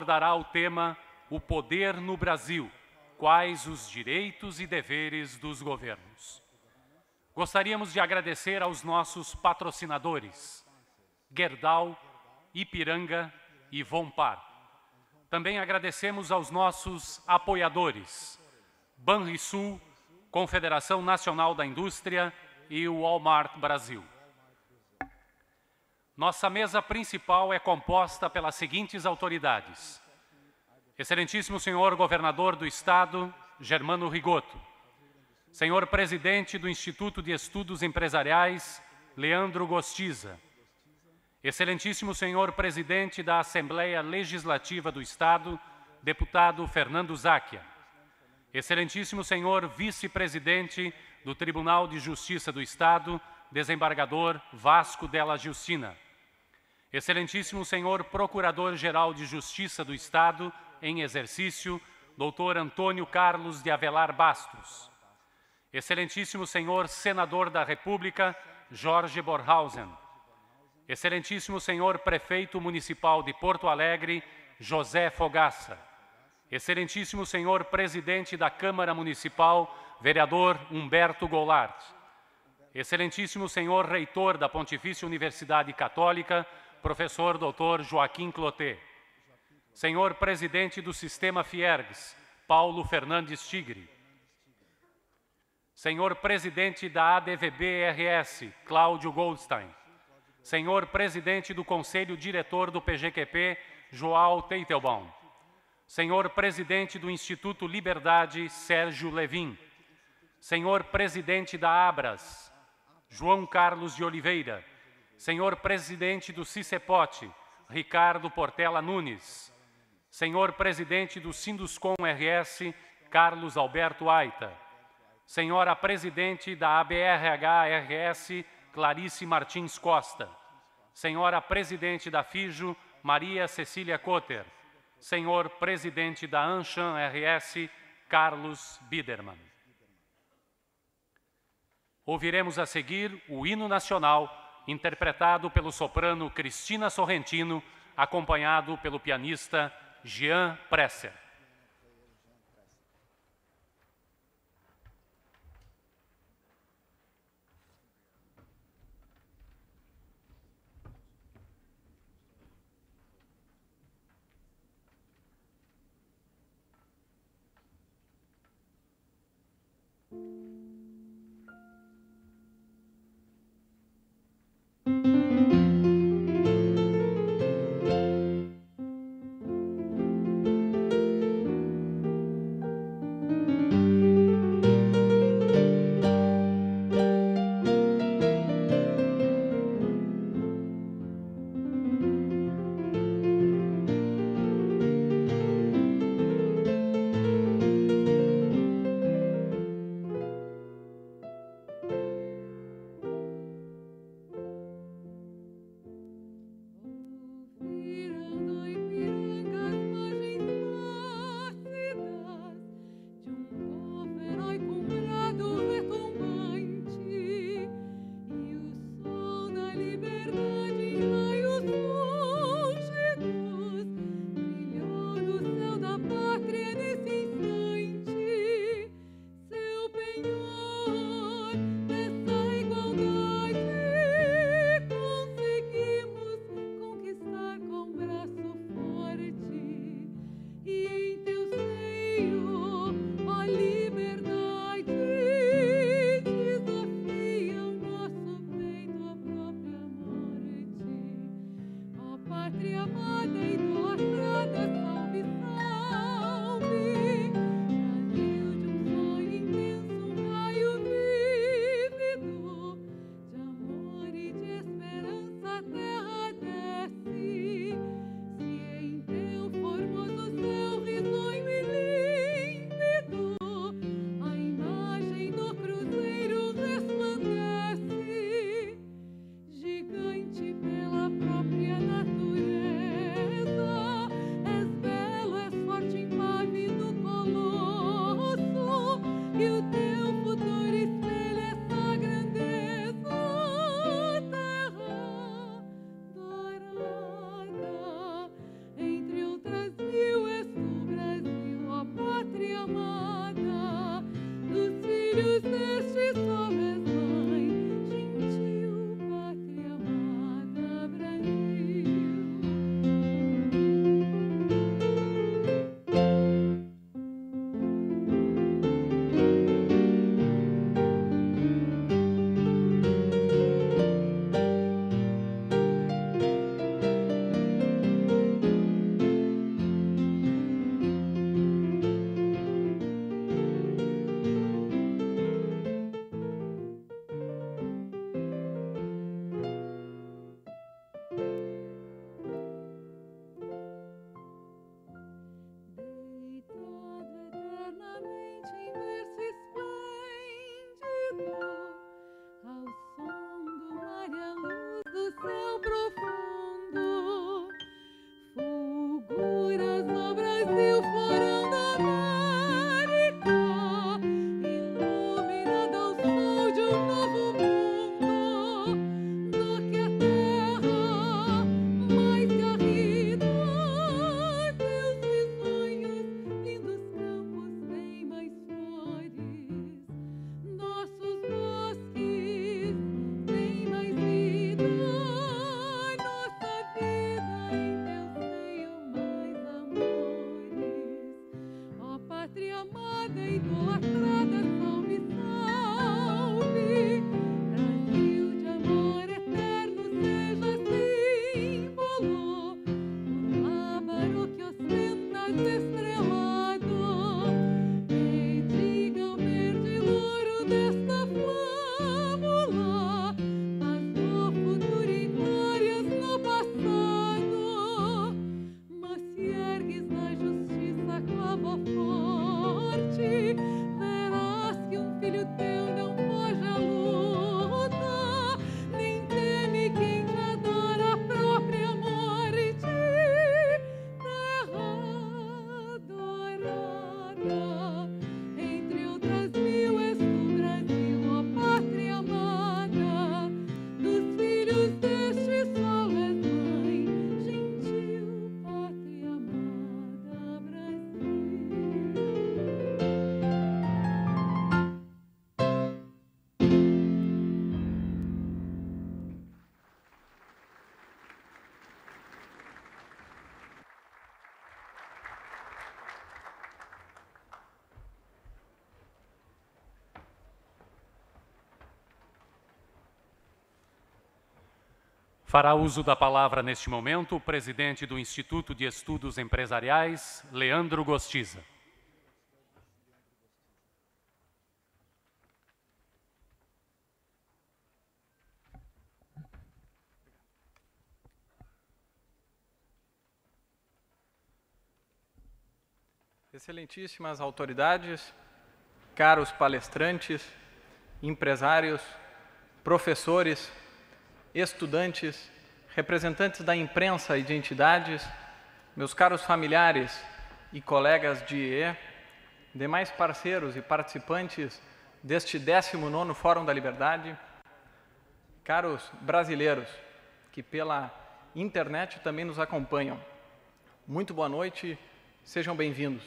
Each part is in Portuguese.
abordará o tema O Poder no Brasil, quais os direitos e deveres dos governos. Gostaríamos de agradecer aos nossos patrocinadores, Gerdau, Ipiranga e Vompar. Também agradecemos aos nossos apoiadores, Banrisul, Confederação Nacional da Indústria e o Walmart Brasil. Nossa mesa principal é composta pelas seguintes autoridades. Excelentíssimo senhor governador do Estado, Germano Rigoto. Senhor presidente do Instituto de Estudos Empresariais, Leandro Gostiza. Excelentíssimo senhor presidente da Assembleia Legislativa do Estado, deputado Fernando Záquia. Excelentíssimo senhor vice-presidente do Tribunal de Justiça do Estado, desembargador Vasco Della Justina. Excelentíssimo senhor Procurador-Geral de Justiça do Estado, em exercício, doutor Antônio Carlos de Avelar Bastos. Excelentíssimo senhor Senador da República, Jorge Borhausen. Excelentíssimo senhor Prefeito Municipal de Porto Alegre, José Fogaça. Excelentíssimo senhor Presidente da Câmara Municipal, vereador Humberto Goulart. Excelentíssimo senhor Reitor da Pontifícia Universidade Católica, professor Dr. Joaquim Clotet. Senhor Presidente do Sistema Fiergs, Paulo Fernandes Tigre. Senhor Presidente da ADVB-RS, Cláudio Goldstein. Senhor Presidente do Conselho Diretor do PGQP, João Teitelbaum. Senhor Presidente do Instituto Liberdade, Sérgio Levin. Senhor Presidente da Abras, João Carlos de Oliveira. Senhor Presidente do CICEPOT, Ricardo Portela Nunes. Senhor Presidente do Sinduscom RS, Carlos Alberto Aita. Senhora Presidente da ABRH-RS, Clarice Martins Costa. Senhora Presidente da FIJO, Maria Cecília Cotter. Senhor Presidente da Anshan RS, Carlos Biderman. Ouviremos a seguir o hino nacional interpretado pelo soprano Cristina Sorrentino, acompanhado pelo pianista Jean Presser. Fará uso da palavra neste momento o presidente do Instituto de Estudos Empresariais, Leandro Gostiza. Excelentíssimas autoridades, caros palestrantes, empresários, professores, estudantes, representantes da imprensa e de entidades, meus caros familiares e colegas de IE, demais parceiros e participantes deste 19º Fórum da Liberdade, caros brasileiros que pela internet também nos acompanham. Muito boa noite, sejam bem-vindos.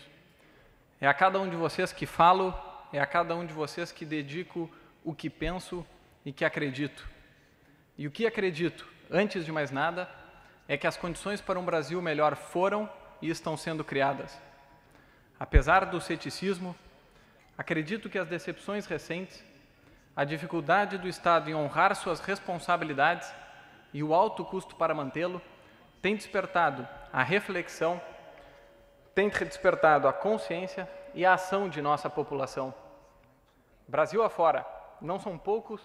É a cada um de vocês que falo, é a cada um de vocês que dedico o que penso e que acredito. E o que acredito, antes de mais nada, é que as condições para um Brasil melhor foram e estão sendo criadas. Apesar do ceticismo, acredito que as decepções recentes, a dificuldade do Estado em honrar suas responsabilidades e o alto custo para mantê-lo, têm despertado a reflexão, têm despertado a consciência e a ação de nossa população. Brasil afora, não são poucos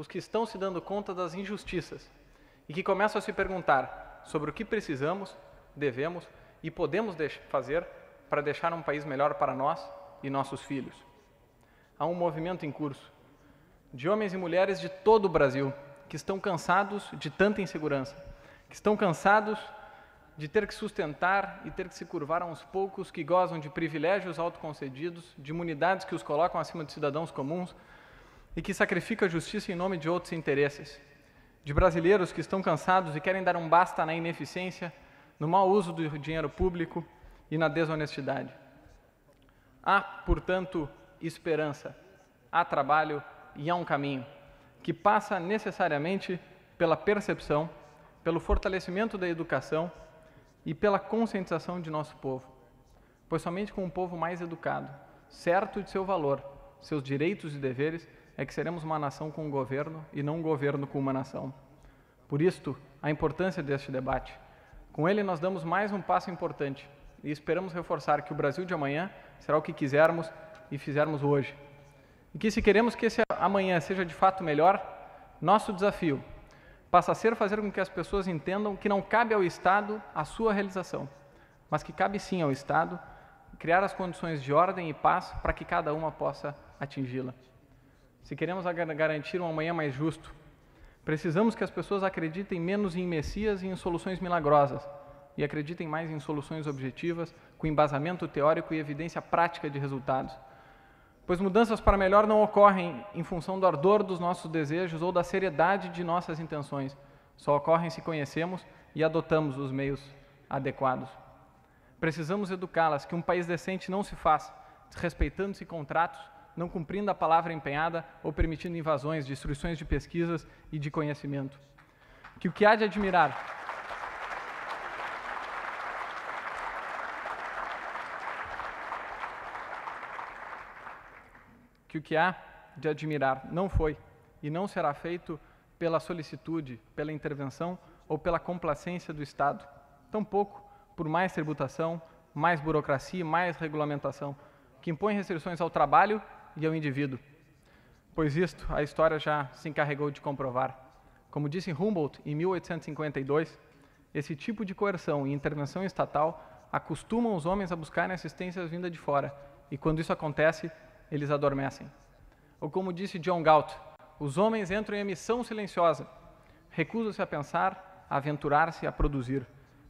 os que estão se dando conta das injustiças e que começam a se perguntar sobre o que precisamos, devemos e podemos fazer para deixar um país melhor para nós e nossos filhos. Há um movimento em curso de homens e mulheres de todo o Brasil que estão cansados de tanta insegurança, que estão cansados de ter que sustentar e ter que se curvar a uns poucos que gozam de privilégios autoconcedidos, de imunidades que os colocam acima de cidadãos comuns, e que sacrifica a justiça em nome de outros interesses, de brasileiros que estão cansados e querem dar um basta na ineficiência, no mau uso do dinheiro público e na desonestidade. Há, portanto, esperança. há trabalho e há um caminho que passa necessariamente pela percepção, pelo fortalecimento da educação e pela conscientização de nosso povo. Pois somente com um povo mais educado, certo de seu valor, seus direitos e deveres, é que seremos uma nação com um governo e não um governo com uma nação. Por isto, a importância deste debate. Com ele, nós damos mais um passo importante e esperamos reforçar que o Brasil de amanhã será o que quisermos e fizermos hoje. E que, se queremos que esse amanhã seja de fato melhor, nosso desafio passa a ser fazer com que as pessoas entendam que não cabe ao Estado a sua realização, mas que cabe sim ao Estado criar as condições de ordem e paz para que cada uma possa atingi-la. Se queremos garantir um amanhã mais justo, precisamos que as pessoas acreditem menos em Messias e em soluções milagrosas e acreditem mais em soluções objetivas, com embasamento teórico e evidência prática de resultados pois mudanças para melhor não ocorrem em função do ardor dos nossos desejos ou da seriedade de nossas intenções, só ocorrem se conhecemos e adotamos os meios adequados. Precisamos educá-las que um país decente não se faz desrespeitando-se contratos, não cumprindo a palavra empenhada ou permitindo invasões, destruições de pesquisas e de conhecimento. Que o que há de admirar que o que há de admirar não foi e não será feito pela solicitude, pela intervenção ou pela complacência do Estado, tampouco por mais tributação, mais burocracia, mais regulamentação, que impõe restrições ao trabalho e ao indivíduo. Pois isto a história já se encarregou de comprovar. Como disse Humboldt em 1852, esse tipo de coerção e intervenção estatal acostumam os homens a buscarem assistência vinda de fora, e quando isso acontece, eles adormecem. Ou como disse John Galt, os homens entram em emissão silenciosa, recusam-se a pensar, a aventurar-se, a produzir.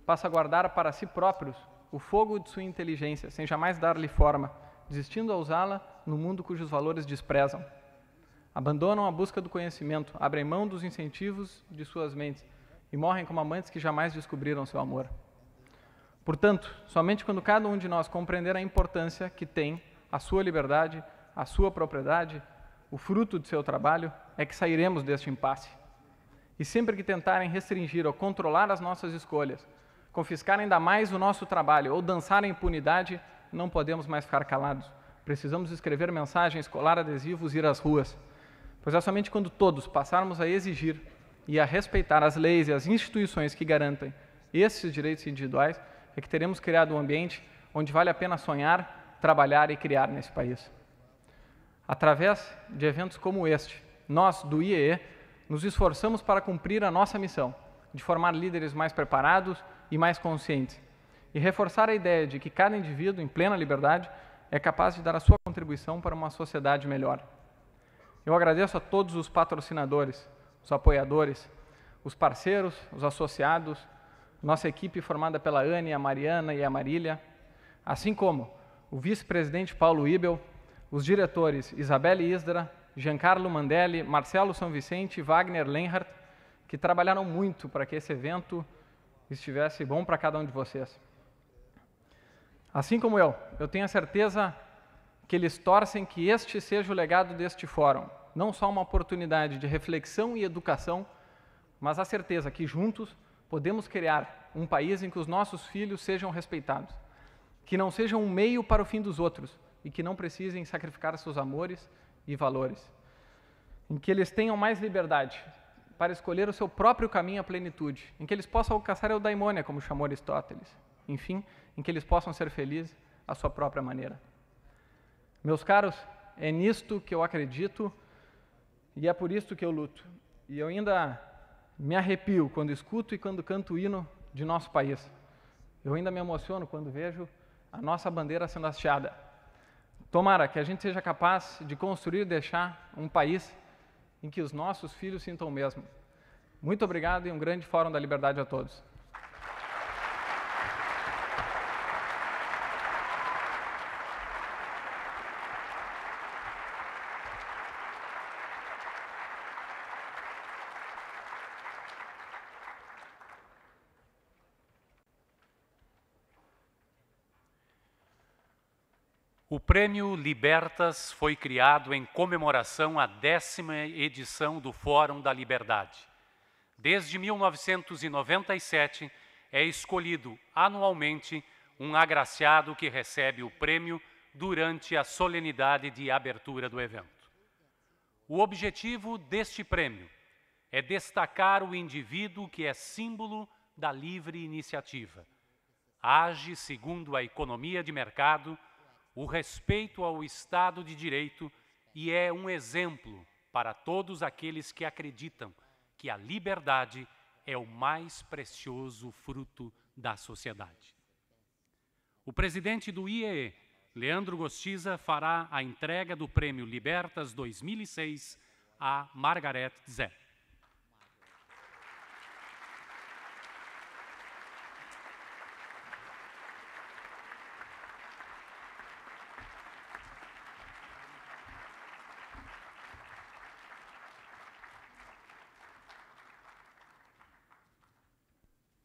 Passa a guardar para si próprios o fogo de sua inteligência, sem jamais dar-lhe forma, desistindo a usá-la no mundo cujos valores desprezam. Abandonam a busca do conhecimento, abrem mão dos incentivos de suas mentes e morrem como amantes que jamais descobriram seu amor. Portanto, somente quando cada um de nós compreender a importância que tem a sua liberdade, a sua propriedade, o fruto do seu trabalho, é que sairemos deste impasse. E sempre que tentarem restringir ou controlar as nossas escolhas, confiscar ainda mais o nosso trabalho ou dançar a impunidade, não podemos mais ficar calados. Precisamos escrever mensagens, colar adesivos, ir às ruas. Pois é somente quando todos passarmos a exigir e a respeitar as leis e as instituições que garantem esses direitos individuais, é que teremos criado um ambiente onde vale a pena sonhar trabalhar e criar nesse país. Através de eventos como este, nós, do IEE, nos esforçamos para cumprir a nossa missão de formar líderes mais preparados e mais conscientes e reforçar a ideia de que cada indivíduo, em plena liberdade, é capaz de dar a sua contribuição para uma sociedade melhor. Eu agradeço a todos os patrocinadores, os apoiadores, os parceiros, os associados, nossa equipe formada pela Anne, a Mariana e a Marília, assim como o vice-presidente Paulo Ibel, os diretores Isabelle Isdra, Giancarlo Mandelli, Marcelo São Vicente e Wagner Lenhardt, que trabalharam muito para que esse evento estivesse bom para cada um de vocês. Assim como eu, eu tenho a certeza que eles torcem que este seja o legado deste fórum, não só uma oportunidade de reflexão e educação, mas a certeza que juntos podemos criar um país em que os nossos filhos sejam respeitados que não sejam um meio para o fim dos outros e que não precisem sacrificar seus amores e valores. Em que eles tenham mais liberdade para escolher o seu próprio caminho à plenitude, em que eles possam alcançar a eudaimônia, como chamou Aristóteles. Enfim, em que eles possam ser felizes à sua própria maneira. Meus caros, é nisto que eu acredito e é por isto que eu luto. E eu ainda me arrepio quando escuto e quando canto o hino de nosso país. Eu ainda me emociono quando vejo a nossa bandeira sendo hasteada. Tomara que a gente seja capaz de construir e deixar um país em que os nossos filhos sintam o mesmo. Muito obrigado e um grande Fórum da Liberdade a todos. Prêmio Libertas foi criado em comemoração à décima edição do Fórum da Liberdade. Desde 1997, é escolhido anualmente um agraciado que recebe o prêmio durante a solenidade de abertura do evento. O objetivo deste prêmio é destacar o indivíduo que é símbolo da livre iniciativa. Age segundo a economia de mercado, o respeito ao Estado de Direito e é um exemplo para todos aqueles que acreditam que a liberdade é o mais precioso fruto da sociedade. O presidente do IEE, Leandro Gostiza, fará a entrega do Prêmio Libertas 2006 a Margaret Zé.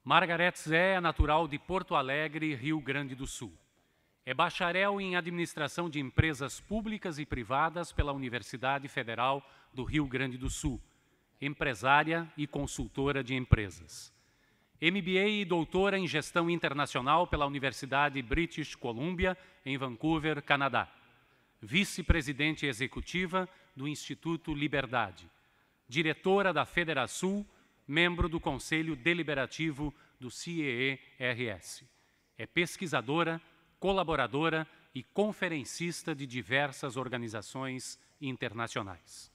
Margarete Zé é natural de Porto Alegre, Rio Grande do Sul. É bacharel em Administração de Empresas Públicas e Privadas pela Universidade Federal do Rio Grande do Sul, empresária e consultora de empresas. MBA e doutora em Gestão Internacional pela Universidade British Columbia, em Vancouver, Canadá. Vice-presidente executiva do Instituto Liberdade. Diretora da Federação membro do Conselho Deliberativo do CIEE-RS. É pesquisadora, colaboradora e conferencista de diversas organizações internacionais.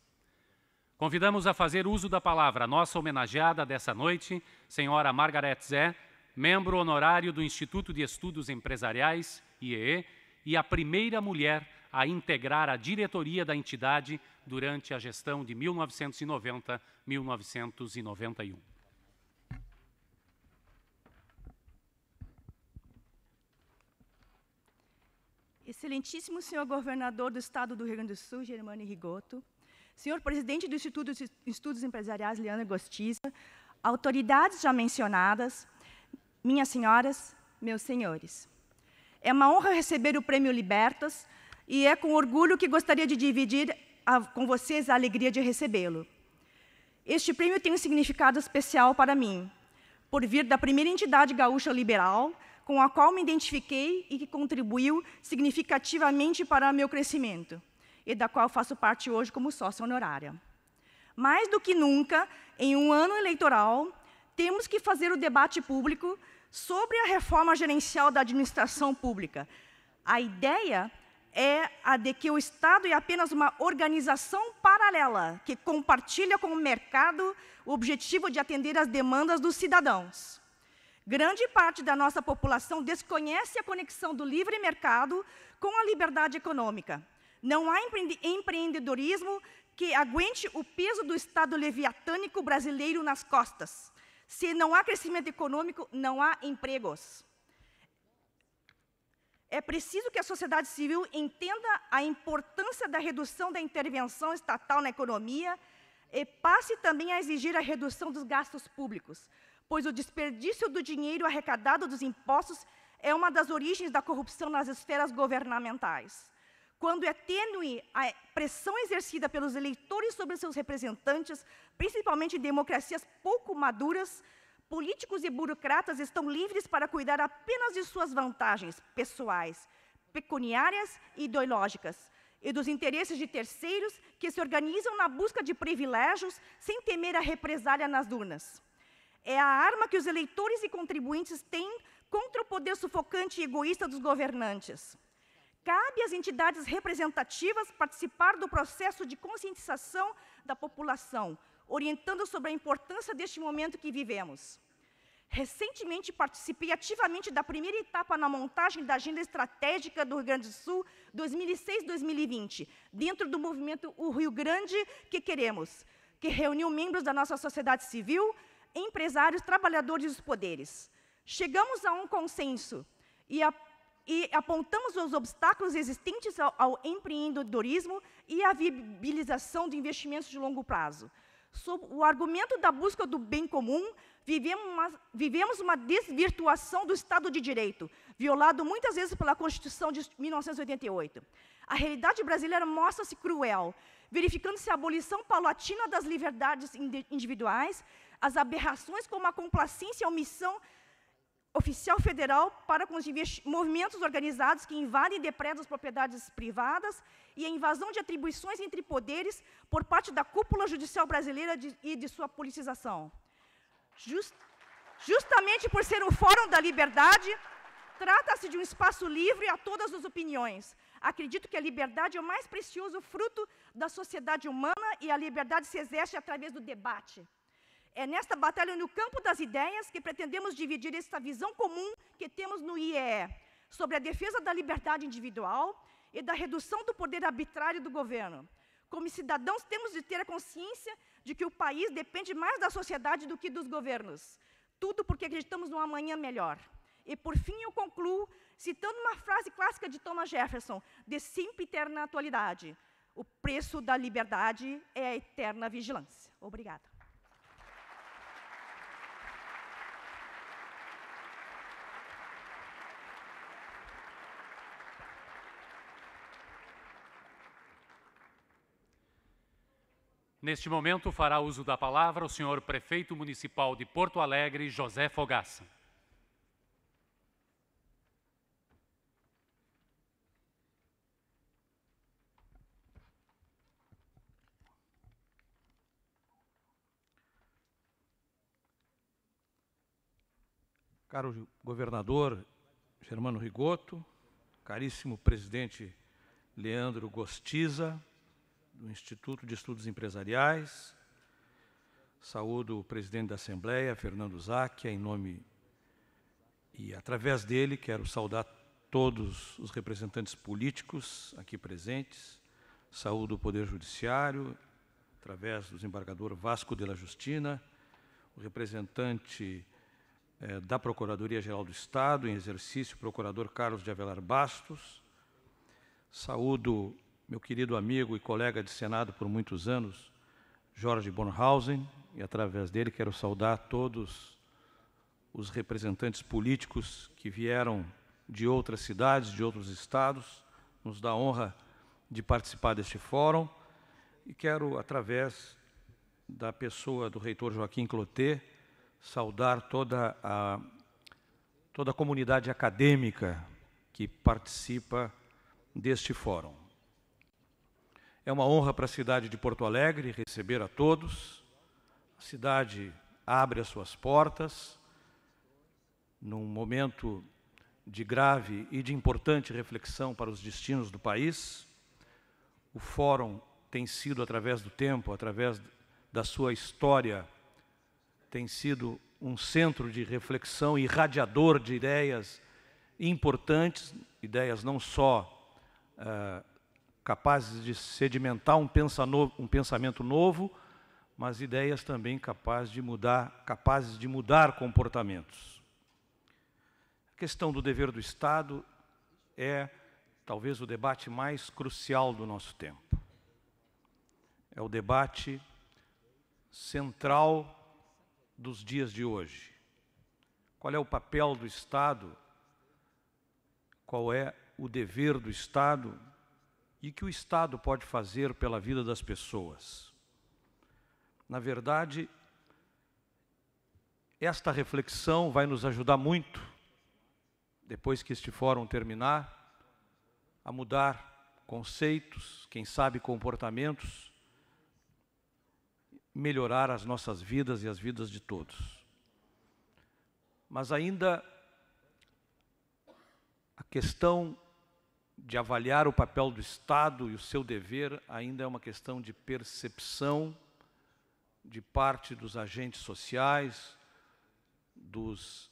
Convidamos a fazer uso da palavra a nossa homenageada dessa noite, senhora Margaret Zé, membro honorário do Instituto de Estudos Empresariais, IEE, e a primeira mulher a integrar a diretoria da entidade durante a gestão de 1990-1991. Excelentíssimo senhor governador do Estado do Rio Grande do Sul, Germano Rigoto, senhor presidente do Instituto de Estudos Empresariais, Leandro Gostiza, autoridades já mencionadas, minhas senhoras, meus senhores. É uma honra receber o Prêmio Libertas e é com orgulho que gostaria de dividir a, com vocês a alegria de recebê-lo. Este prêmio tem um significado especial para mim, por vir da primeira entidade gaúcha liberal com a qual me identifiquei e que contribuiu significativamente para meu crescimento, e da qual faço parte hoje como sócia honorária. Mais do que nunca, em um ano eleitoral, temos que fazer o debate público sobre a reforma gerencial da administração pública. A ideia é a de que o Estado é apenas uma organização paralela que compartilha com o mercado o objetivo de atender às demandas dos cidadãos. Grande parte da nossa população desconhece a conexão do livre mercado com a liberdade econômica. Não há empreendedorismo que aguente o peso do Estado leviatânico brasileiro nas costas. Se não há crescimento econômico, não há empregos. É preciso que a sociedade civil entenda a importância da redução da intervenção estatal na economia e passe também a exigir a redução dos gastos públicos, pois o desperdício do dinheiro arrecadado dos impostos é uma das origens da corrupção nas esferas governamentais. Quando é tênue a pressão exercida pelos eleitores sobre seus representantes, principalmente em democracias pouco maduras, políticos e burocratas estão livres para cuidar apenas de suas vantagens pessoais, pecuniárias e ideológicas, e dos interesses de terceiros que se organizam na busca de privilégios sem temer a represália nas urnas. É a arma que os eleitores e contribuintes têm contra o poder sufocante e egoísta dos governantes. Cabe às entidades representativas participar do processo de conscientização da população, orientando sobre a importância deste momento que vivemos. Recentemente participei ativamente da primeira etapa na montagem da Agenda Estratégica do Rio Grande do Sul 2006-2020, dentro do movimento O Rio Grande que Queremos, que reuniu membros da nossa sociedade civil, empresários, trabalhadores dos poderes. Chegamos a um consenso e, a, e apontamos os obstáculos existentes ao, ao empreendedorismo e à viabilização de investimentos de longo prazo. Sob o argumento da busca do bem comum, vivemos uma, vivemos uma desvirtuação do Estado de Direito, violado muitas vezes pela Constituição de 1988. A realidade brasileira mostra-se cruel, verificando-se a abolição paulatina das liberdades individuais, as aberrações como a complacência e a omissão oficial federal para com os movimentos organizados que invadem e depredam as propriedades privadas e a invasão de atribuições entre poderes por parte da cúpula judicial brasileira de, e de sua politização. Just, justamente por ser o Fórum da Liberdade, trata-se de um espaço livre a todas as opiniões. Acredito que a liberdade é o mais precioso fruto da sociedade humana e a liberdade se exerce através do debate. É nesta batalha no campo das ideias que pretendemos dividir esta visão comum que temos no IEE sobre a defesa da liberdade individual e da redução do poder arbitrário do governo. Como cidadãos, temos de ter a consciência de que o país depende mais da sociedade do que dos governos. Tudo porque acreditamos num amanhã melhor. E, por fim, eu concluo citando uma frase clássica de Thomas Jefferson, de eterna atualidade. O preço da liberdade é a eterna vigilância. Obrigada. Neste momento, fará uso da palavra o senhor prefeito municipal de Porto Alegre, José Fogaça. Caro governador Germano Rigoto, caríssimo presidente Leandro Gostiza, do Instituto de Estudos Empresariais. Saúdo o presidente da Assembleia, Fernando Zacchia, em nome e através dele quero saudar todos os representantes políticos aqui presentes. Saúdo o Poder Judiciário, através do desembargador Vasco de la Justina, o representante eh, da Procuradoria-Geral do Estado, em exercício, procurador Carlos de Avelar Bastos. Saúdo meu querido amigo e colega de Senado por muitos anos, Jorge Bornhausen, e através dele quero saudar todos os representantes políticos que vieram de outras cidades, de outros estados, nos dá a honra de participar deste fórum, e quero, através da pessoa do reitor Joaquim Clotet, saudar toda a, toda a comunidade acadêmica que participa deste fórum. É uma honra para a cidade de Porto Alegre receber a todos. A cidade abre as suas portas num momento de grave e de importante reflexão para os destinos do país. O fórum tem sido, através do tempo, através da sua história, tem sido um centro de reflexão e radiador de ideias importantes, ideias não só uh, capazes de sedimentar um, um pensamento novo, mas ideias também capazes de mudar, capazes de mudar comportamentos. A questão do dever do Estado é talvez o debate mais crucial do nosso tempo. É o debate central dos dias de hoje. Qual é o papel do Estado? Qual é o dever do Estado e que o Estado pode fazer pela vida das pessoas. Na verdade, esta reflexão vai nos ajudar muito, depois que este fórum terminar, a mudar conceitos, quem sabe comportamentos, melhorar as nossas vidas e as vidas de todos. Mas ainda a questão de avaliar o papel do Estado e o seu dever ainda é uma questão de percepção de parte dos agentes sociais, dos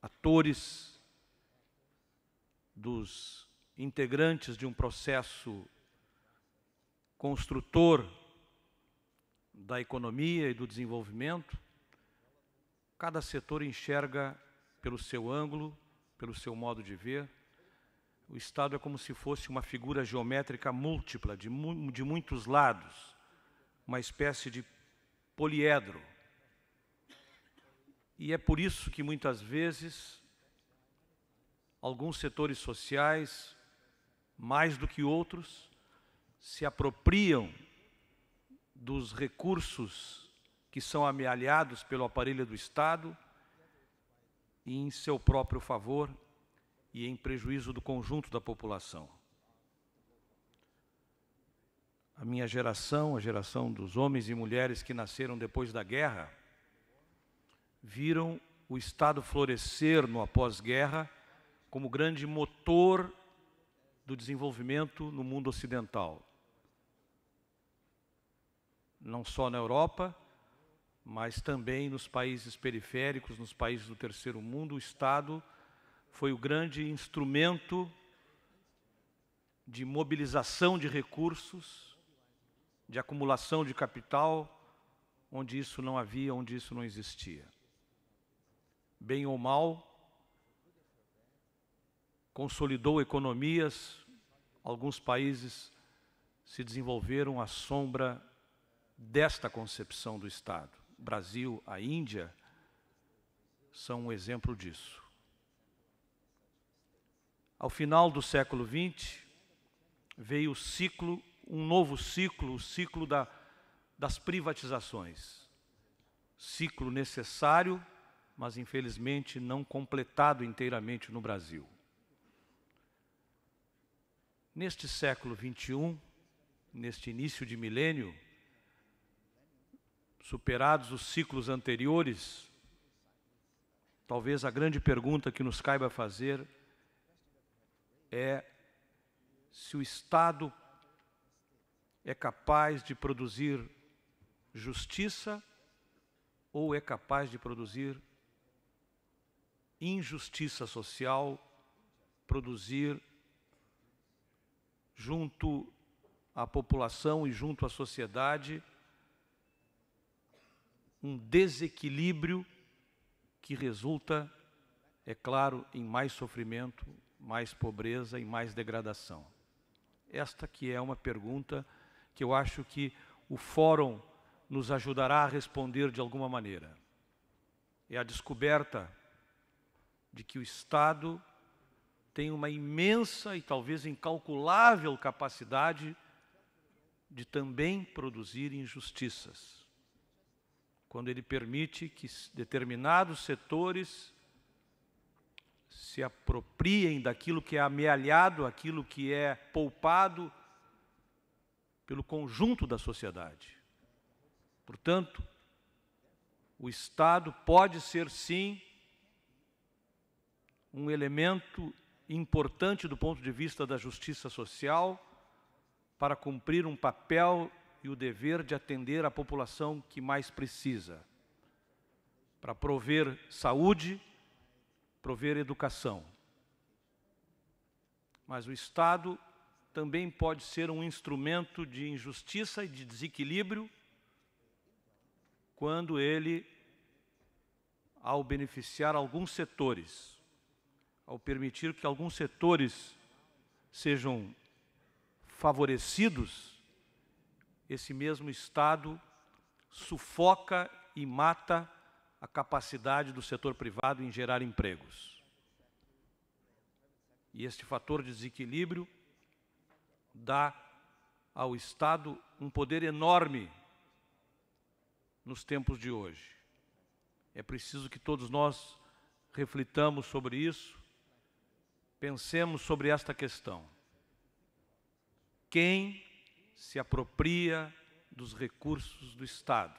atores, dos integrantes de um processo construtor da economia e do desenvolvimento. Cada setor enxerga pelo seu ângulo, pelo seu modo de ver, o Estado é como se fosse uma figura geométrica múltipla, de, mu de muitos lados, uma espécie de poliedro. E é por isso que muitas vezes alguns setores sociais, mais do que outros, se apropriam dos recursos que são amealhados pelo aparelho do Estado e em seu próprio favor e em prejuízo do conjunto da população. A minha geração, a geração dos homens e mulheres que nasceram depois da guerra, viram o Estado florescer no após-guerra como grande motor do desenvolvimento no mundo ocidental. Não só na Europa, mas também nos países periféricos, nos países do terceiro mundo, o Estado foi o grande instrumento de mobilização de recursos, de acumulação de capital, onde isso não havia, onde isso não existia. Bem ou mal, consolidou economias, alguns países se desenvolveram à sombra desta concepção do Estado. O Brasil, a Índia, são um exemplo disso. Ao final do século XX, veio o ciclo, um novo ciclo, o ciclo da, das privatizações. Ciclo necessário, mas infelizmente não completado inteiramente no Brasil. Neste século XXI, neste início de milênio, superados os ciclos anteriores, talvez a grande pergunta que nos caiba fazer é se o Estado é capaz de produzir justiça ou é capaz de produzir injustiça social, produzir junto à população e junto à sociedade um desequilíbrio que resulta, é claro, em mais sofrimento, mais pobreza e mais degradação. Esta que é uma pergunta que eu acho que o fórum nos ajudará a responder de alguma maneira. É a descoberta de que o Estado tem uma imensa e talvez incalculável capacidade de também produzir injustiças. Quando ele permite que determinados setores se apropriem daquilo que é amealhado, aquilo que é poupado pelo conjunto da sociedade. Portanto, o Estado pode ser sim um elemento importante do ponto de vista da justiça social para cumprir um papel e o dever de atender a população que mais precisa, para prover saúde, prover educação. Mas o Estado também pode ser um instrumento de injustiça e de desequilíbrio quando ele, ao beneficiar alguns setores, ao permitir que alguns setores sejam favorecidos, esse mesmo Estado sufoca e mata a capacidade do setor privado em gerar empregos. E este fator de desequilíbrio dá ao Estado um poder enorme nos tempos de hoje. É preciso que todos nós reflitamos sobre isso Pensemos sobre esta questão. Quem se apropria dos recursos do Estado?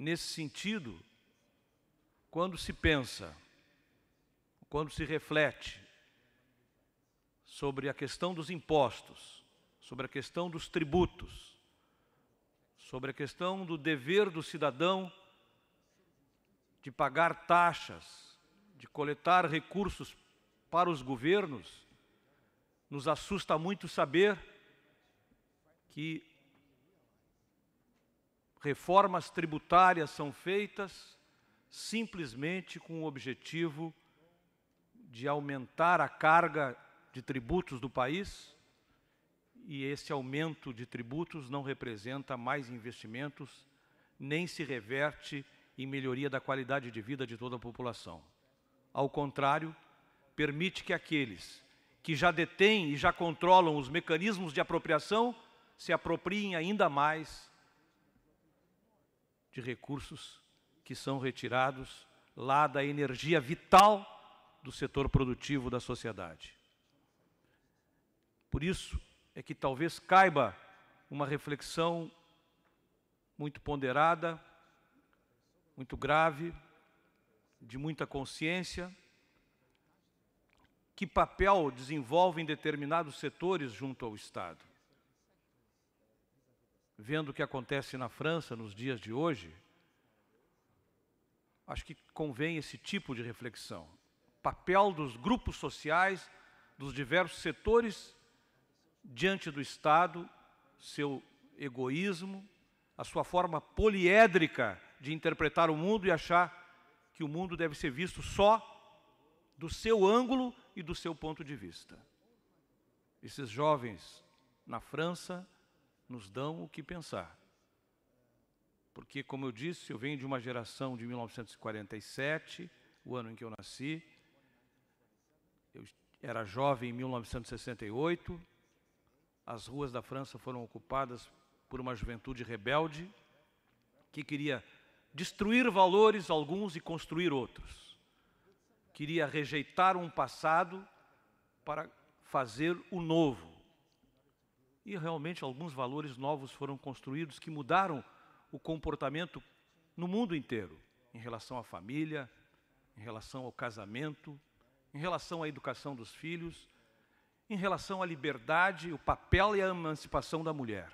Nesse sentido, quando se pensa, quando se reflete sobre a questão dos impostos, sobre a questão dos tributos, sobre a questão do dever do cidadão de pagar taxas, de coletar recursos para os governos, nos assusta muito saber que reformas tributárias são feitas simplesmente com o objetivo de aumentar a carga de tributos do país e esse aumento de tributos não representa mais investimentos, nem se reverte em melhoria da qualidade de vida de toda a população. Ao contrário, permite que aqueles que já detêm e já controlam os mecanismos de apropriação se apropriem ainda mais de recursos que são retirados lá da energia vital do setor produtivo da sociedade. Por isso é que talvez caiba uma reflexão muito ponderada, muito grave, de muita consciência, que papel desenvolvem determinados setores junto ao Estado. Vendo o que acontece na França nos dias de hoje, acho que convém esse tipo de reflexão. Papel dos grupos sociais, dos diversos setores diante do Estado, seu egoísmo, a sua forma poliédrica de interpretar o mundo e achar que o mundo deve ser visto só do seu ângulo e do seu ponto de vista. Esses jovens na França nos dão o que pensar. Porque, como eu disse, eu venho de uma geração de 1947, o ano em que eu nasci. Eu era jovem em 1968. As ruas da França foram ocupadas por uma juventude rebelde que queria destruir valores alguns e construir outros. Queria rejeitar um passado para fazer o novo. E realmente alguns valores novos foram construídos que mudaram o comportamento no mundo inteiro, em relação à família, em relação ao casamento, em relação à educação dos filhos, em relação à liberdade, o papel e a emancipação da mulher.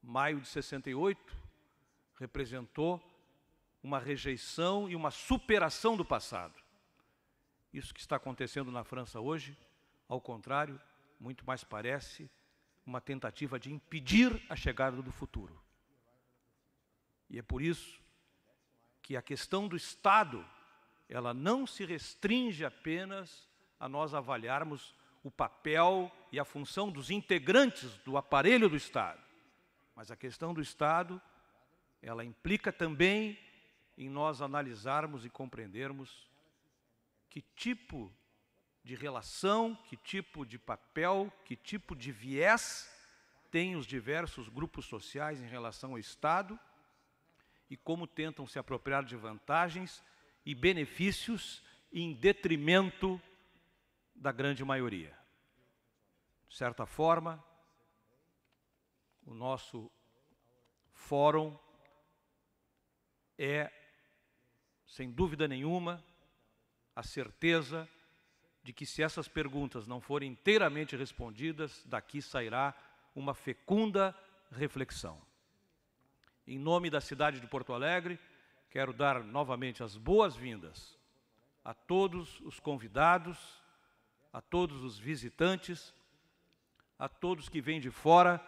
Maio de 68 representou uma rejeição e uma superação do passado. Isso que está acontecendo na França hoje, ao contrário, muito mais parece uma tentativa de impedir a chegada do futuro. E é por isso que a questão do Estado, ela não se restringe apenas a nós avaliarmos o papel e a função dos integrantes do aparelho do Estado. Mas a questão do Estado ela implica também em nós analisarmos e compreendermos que tipo de relação, que tipo de papel, que tipo de viés têm os diversos grupos sociais em relação ao Estado e como tentam se apropriar de vantagens e benefícios em detrimento da grande maioria. De certa forma, o nosso fórum é, sem dúvida nenhuma, a certeza de que se essas perguntas não forem inteiramente respondidas, daqui sairá uma fecunda reflexão. Em nome da cidade de Porto Alegre, quero dar novamente as boas-vindas a todos os convidados, a todos os visitantes, a todos que vêm de fora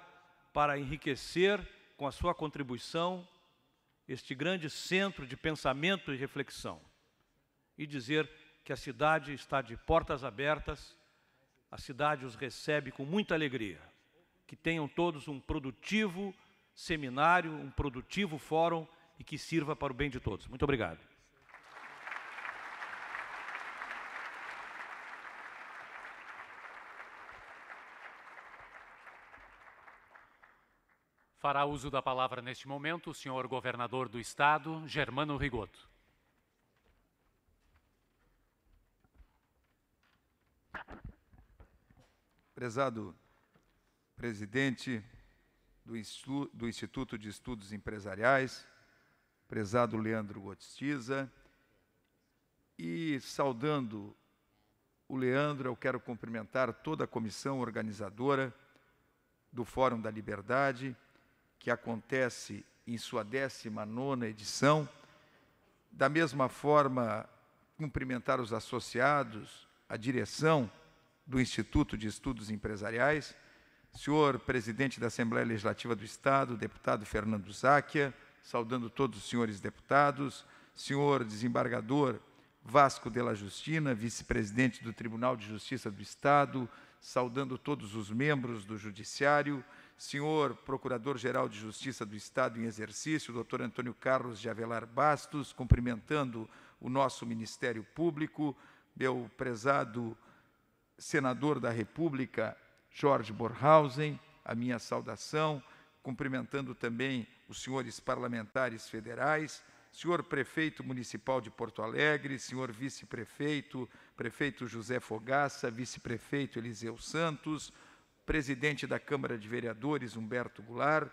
para enriquecer com a sua contribuição este grande centro de pensamento e reflexão e dizer que a cidade está de portas abertas, a cidade os recebe com muita alegria. Que tenham todos um produtivo seminário, um produtivo fórum e que sirva para o bem de todos. Muito obrigado. Fará uso da palavra neste momento o senhor governador do estado, Germano Rigoto. Prezado presidente do, Instituto de Estudos Empresariais, prezado Leandro Gostiza, e saudando o Leandro, eu quero cumprimentar toda a comissão organizadora do Fórum da Liberdade, que acontece em sua 19 edição. Da mesma forma, cumprimentar os associados, a direção do Instituto de Estudos Empresariais, senhor presidente da Assembleia Legislativa do Estado, deputado Fernando Záquia, saudando todos os senhores deputados, senhor desembargador Vasco de la Justina, vice-presidente do Tribunal de Justiça do Estado, saudando todos os membros do Judiciário, senhor Procurador-Geral de Justiça do Estado em exercício, doutor Antônio Carlos de Avelar Bastos, cumprimentando o nosso Ministério Público, meu prezado senador da República, Jorge Borhausen, a minha saudação, cumprimentando também os senhores parlamentares federais, senhor prefeito municipal de Porto Alegre, senhor vice-prefeito, prefeito José Fogaça, vice-prefeito Eliseu Santos, presidente da Câmara de Vereadores Humberto Goulart,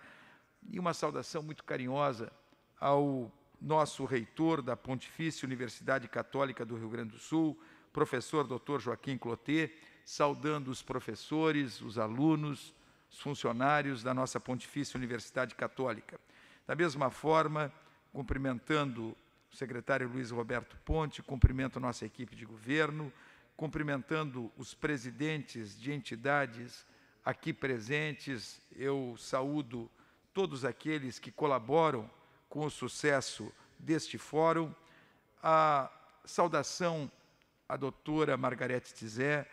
e uma saudação muito carinhosa ao nosso reitor da Pontifícia Universidade Católica do Rio Grande do Sul, professor Dr. Joaquim Clotet, saudando os professores, os alunos, os funcionários da nossa Pontifícia Universidade Católica. Da mesma forma, cumprimentando o secretário Luiz Roberto Ponte, cumprimento a nossa equipe de governo, cumprimentando os presidentes de entidades aqui presentes, eu saúdo todos aqueles que colaboram com o sucesso deste fórum. A saudação à doutora Margarete Tizé,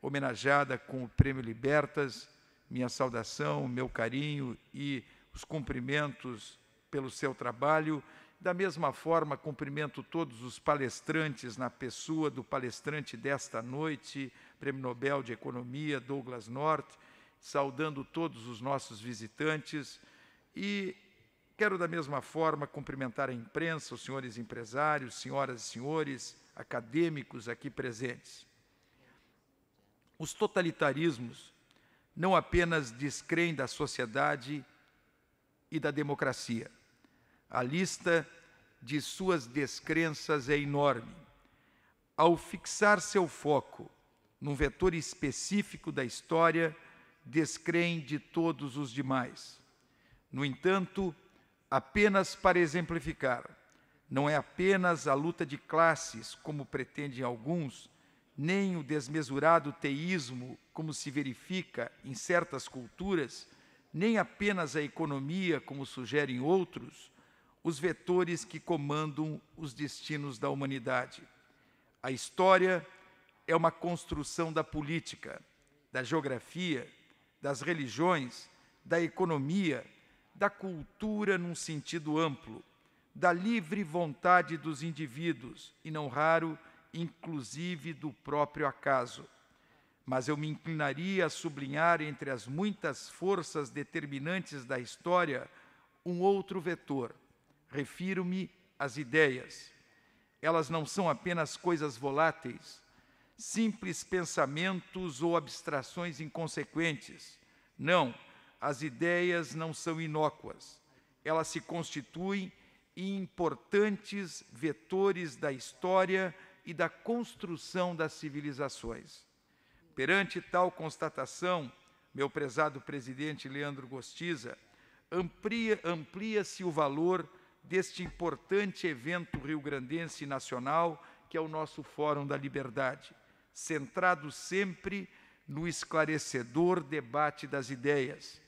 homenageada com o Prêmio Libertas, minha saudação, meu carinho e os cumprimentos pelo seu trabalho. Da mesma forma, cumprimento todos os palestrantes na pessoa do palestrante desta noite, Prêmio Nobel de Economia, Douglas North, saudando todos os nossos visitantes e quero da mesma forma cumprimentar a imprensa, os senhores empresários, senhoras e senhores, acadêmicos aqui presentes. Os totalitarismos não apenas descreem da sociedade e da democracia. A lista de suas descrenças é enorme. Ao fixar seu foco num vetor específico da história, descreem de todos os demais. No entanto, apenas para exemplificar, não é apenas a luta de classes, como pretendem alguns, nem o desmesurado teísmo, como se verifica em certas culturas, nem apenas a economia, como sugerem outros, os vetores que comandam os destinos da humanidade. A história é uma construção da política, da geografia, das religiões, da economia, da cultura num sentido amplo, da livre vontade dos indivíduos e, não raro, inclusive do próprio acaso. Mas eu me inclinaria a sublinhar entre as muitas forças determinantes da história um outro vetor. Refiro-me às ideias. Elas não são apenas coisas voláteis, simples pensamentos ou abstrações inconsequentes. Não, as ideias não são inócuas. Elas se constituem em importantes vetores da história e da construção das civilizações. Perante tal constatação, meu prezado presidente Leandro Gostiza, amplia-se amplia o valor deste importante evento rio-grandense nacional, que é o nosso Fórum da Liberdade, centrado sempre no esclarecedor debate das ideias.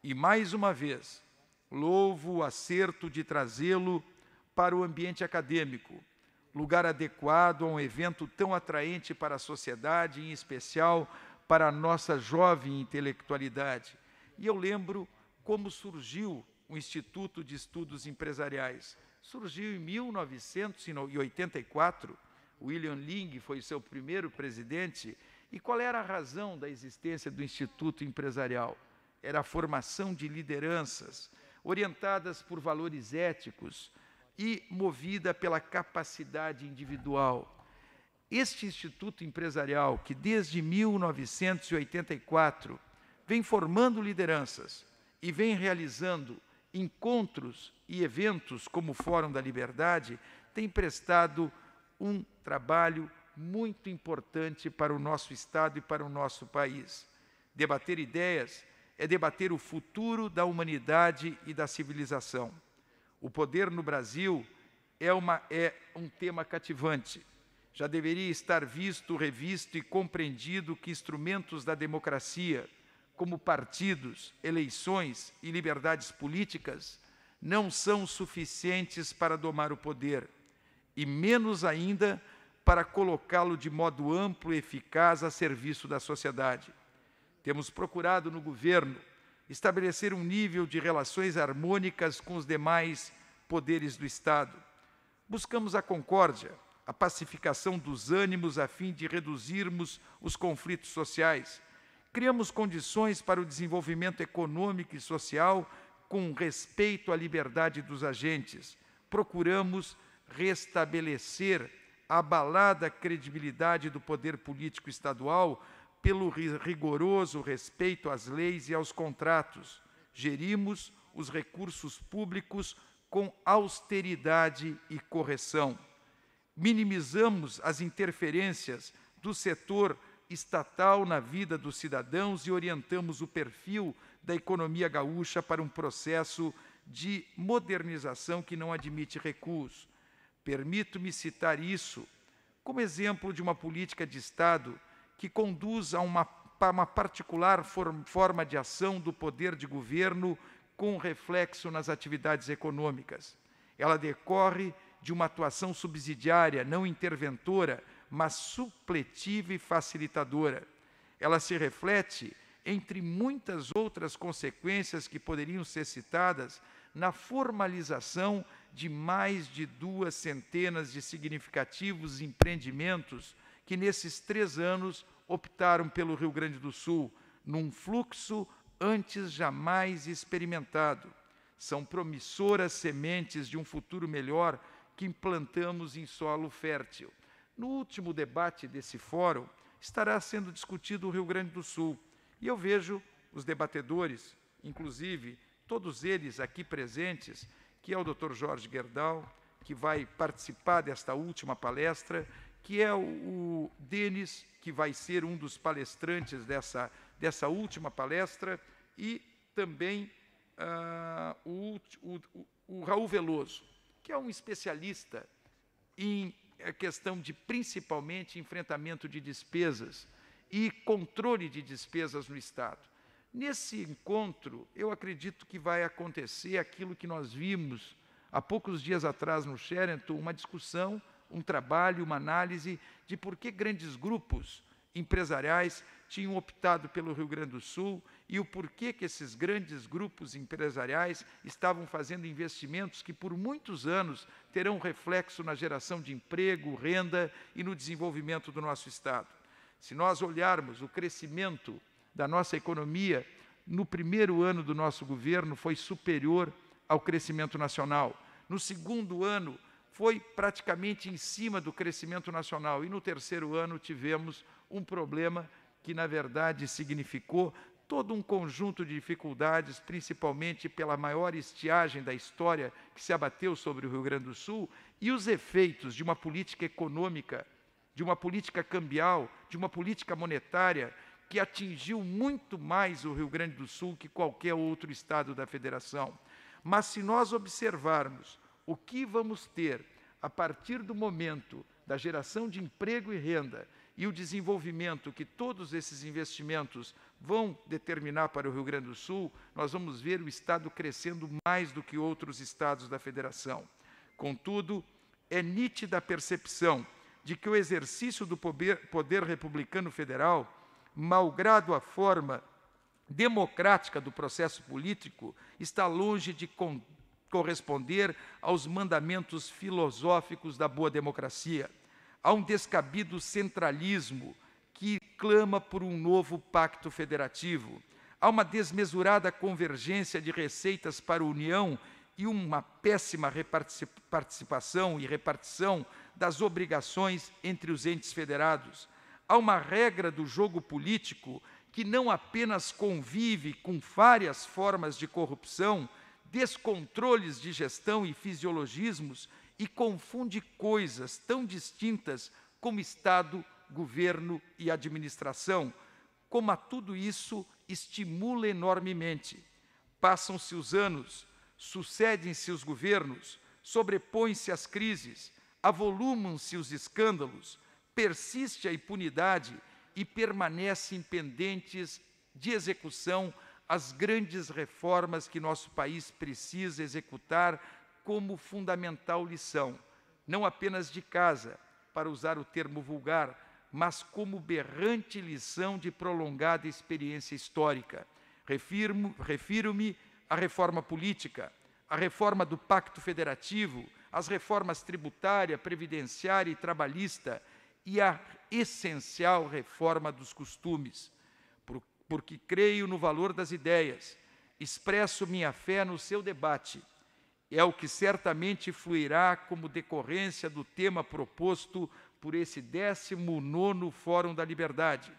E, mais uma vez, louvo o acerto de trazê-lo para o ambiente acadêmico, lugar adequado a um evento tão atraente para a sociedade, em especial para a nossa jovem intelectualidade. E eu lembro como surgiu o Instituto de Estudos Empresariais. Surgiu em 1984, William Ling foi seu primeiro presidente. E qual era a razão da existência do Instituto Empresarial? Era a formação de lideranças orientadas por valores éticos, e movida pela capacidade individual. Este Instituto Empresarial, que desde 1984 vem formando lideranças e vem realizando encontros e eventos como o Fórum da Liberdade, tem prestado um trabalho muito importante para o nosso Estado e para o nosso país. Debater ideias é debater o futuro da humanidade e da civilização. O poder no Brasil é, uma, é um tema cativante. Já deveria estar visto, revisto e compreendido que instrumentos da democracia, como partidos, eleições e liberdades políticas, não são suficientes para domar o poder, e menos ainda para colocá-lo de modo amplo e eficaz a serviço da sociedade. Temos procurado no governo estabelecer um nível de relações harmônicas com os demais poderes do Estado. Buscamos a concórdia, a pacificação dos ânimos a fim de reduzirmos os conflitos sociais. Criamos condições para o desenvolvimento econômico e social com respeito à liberdade dos agentes. Procuramos restabelecer a abalada credibilidade do poder político estadual pelo rigoroso respeito às leis e aos contratos. Gerimos os recursos públicos com austeridade e correção. Minimizamos as interferências do setor estatal na vida dos cidadãos e orientamos o perfil da economia gaúcha para um processo de modernização que não admite recuos. Permito-me citar isso como exemplo de uma política de Estado que conduz a uma, uma particular forma de ação do poder de governo com reflexo nas atividades econômicas. Ela decorre de uma atuação subsidiária, não interventora, mas supletiva e facilitadora. Ela se reflete, entre muitas outras consequências que poderiam ser citadas, na formalização de mais de duas centenas de significativos empreendimentos que, nesses três anos, optaram pelo Rio Grande do Sul, num fluxo antes jamais experimentado. São promissoras sementes de um futuro melhor que implantamos em solo fértil. No último debate desse fórum, estará sendo discutido o Rio Grande do Sul. E eu vejo os debatedores, inclusive todos eles aqui presentes, que é o Dr. Jorge Gerdau, que vai participar desta última palestra, que é o, Denis, que vai ser um dos palestrantes dessa, dessa última palestra, e também uh, o, o, o Raul Veloso, que é um especialista em questão de, principalmente, enfrentamento de despesas e controle de despesas no Estado. Nesse encontro, eu acredito que vai acontecer aquilo que nós vimos há poucos dias atrás no Sheraton, uma discussão, um trabalho, uma análise de por que grandes grupos empresariais tinham optado pelo Rio Grande do Sul e o porquê que esses grandes grupos empresariais estavam fazendo investimentos que por muitos anos terão reflexo na geração de emprego, renda e no desenvolvimento do nosso Estado. Se nós olharmos o crescimento da nossa economia no primeiro ano do nosso governo foi superior ao crescimento nacional. No segundo ano, foi praticamente em cima do crescimento nacional. E no terceiro ano, tivemos um problema que, na verdade, significou todo um conjunto de dificuldades, principalmente pela maior estiagem da história que se abateu sobre o Rio Grande do Sul e os efeitos de uma política econômica, de uma política cambial, de uma política monetária que atingiu muito mais o Rio Grande do Sul que qualquer outro estado da federação. Mas se nós observarmos o que vamos ter a partir do momento da geração de emprego e renda e o desenvolvimento que todos esses investimentos vão determinar para o Rio Grande do Sul, nós vamos ver o Estado crescendo mais do que outros estados da federação. Contudo, é nítida a percepção de que o exercício do poder, poder republicano federal malgrado a forma democrática do processo político, está longe de con corresponder aos mandamentos filosóficos da boa democracia. Há um descabido centralismo que clama por um novo pacto federativo. Há uma desmesurada convergência de receitas para a União e uma péssima participação e repartição das obrigações entre os entes federados há uma regra do jogo político que não apenas convive com várias formas de corrupção, descontroles de gestão e fisiologismos e confunde coisas tão distintas como Estado, governo e administração. Como a tudo isso estimula enormemente. Passam-se os anos, sucedem-se os governos, sobrepõem-se as crises, avolumam-se os escândalos, persiste a impunidade e permanecem pendentes de execução as grandes reformas que nosso país precisa executar como fundamental lição, não apenas de casa, para usar o termo vulgar, mas como berrante lição de prolongada experiência histórica. Refiro-me à reforma política, à reforma do Pacto Federativo, às reformas tributária, previdenciária e trabalhista e à essencial reforma dos costumes, porque creio no valor das ideias, expresso minha fé no seu debate. É o que certamente fluirá como decorrência do tema proposto por esse 19 Fórum da Liberdade.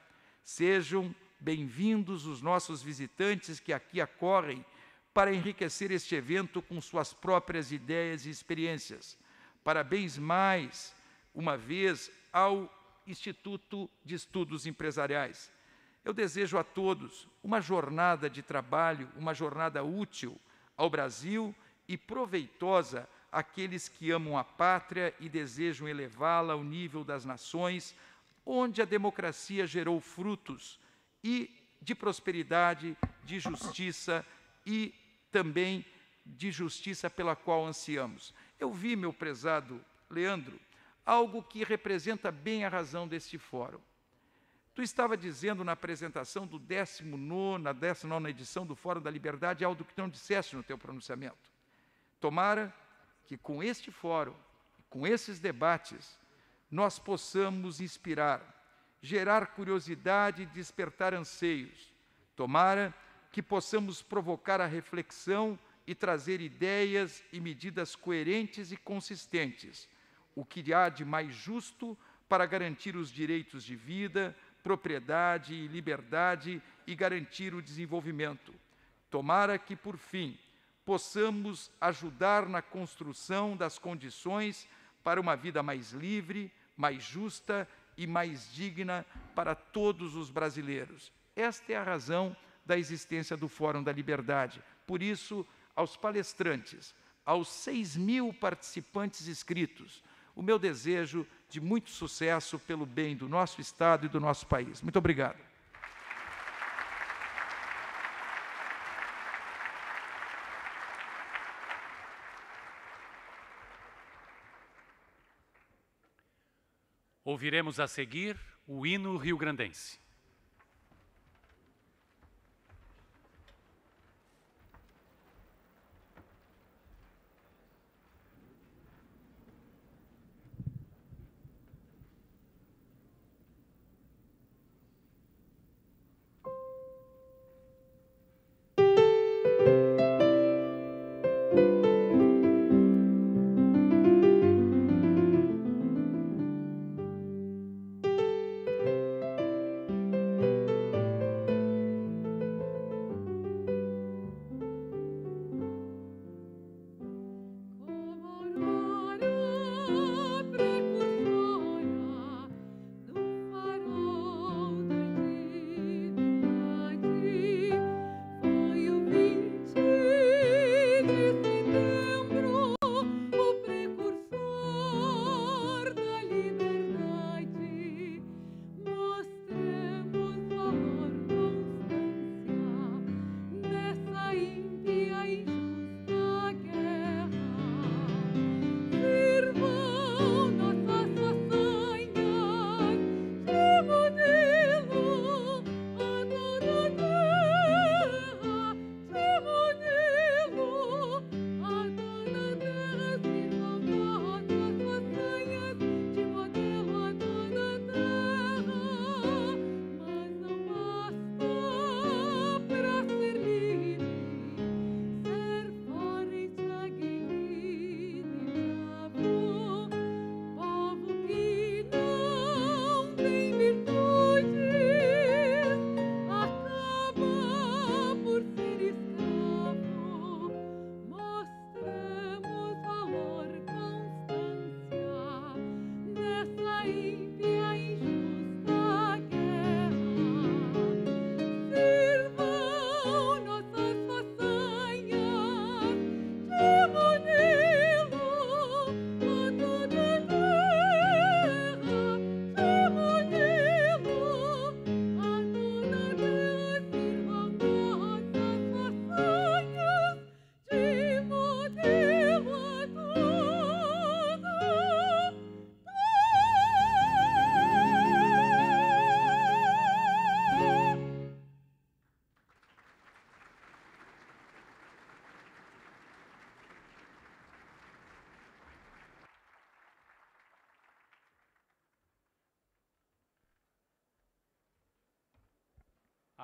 Sejam bem-vindos os nossos visitantes que aqui acorrem para enriquecer este evento com suas próprias ideias e experiências. Parabéns mais uma vez ao Instituto de Estudos Empresariais. Eu desejo a todos uma jornada de trabalho, uma jornada útil ao Brasil e proveitosa àqueles que amam a pátria e desejam elevá-la ao nível das nações, onde a democracia gerou frutos e de prosperidade, de justiça e também de justiça pela qual ansiamos. Eu vi, meu prezado Leandro, algo que representa bem a razão deste fórum. Tu estava dizendo na apresentação do 19, na 19 edição do Fórum da Liberdade algo que não disseste no teu pronunciamento. Tomara que com este fórum, com esses debates, nós possamos inspirar, gerar curiosidade e despertar anseios. Tomara que possamos provocar a reflexão e trazer ideias e medidas coerentes e consistentes o que há de mais justo para garantir os direitos de vida, propriedade e liberdade e garantir o desenvolvimento. Tomara que, por fim, possamos ajudar na construção das condições para uma vida mais livre, mais justa e mais digna para todos os brasileiros. Esta é a razão da existência do Fórum da Liberdade. Por isso, aos palestrantes, aos 6 mil participantes inscritos, o meu desejo de muito sucesso pelo bem do nosso Estado e do nosso país. Muito obrigado. Ouviremos a seguir o hino rio-grandense.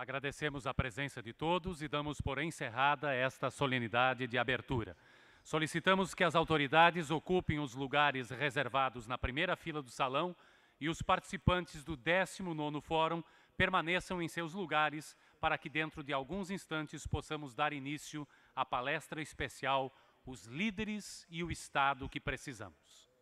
Agradecemos a presença de todos e damos por encerrada esta solenidade de abertura. Solicitamos que as autoridades ocupem os lugares reservados na primeira fila do salão e os participantes do 19º Fórum permaneçam em seus lugares para que dentro de alguns instantes possamos dar início à palestra especial Os Líderes e o Estado que Precisamos.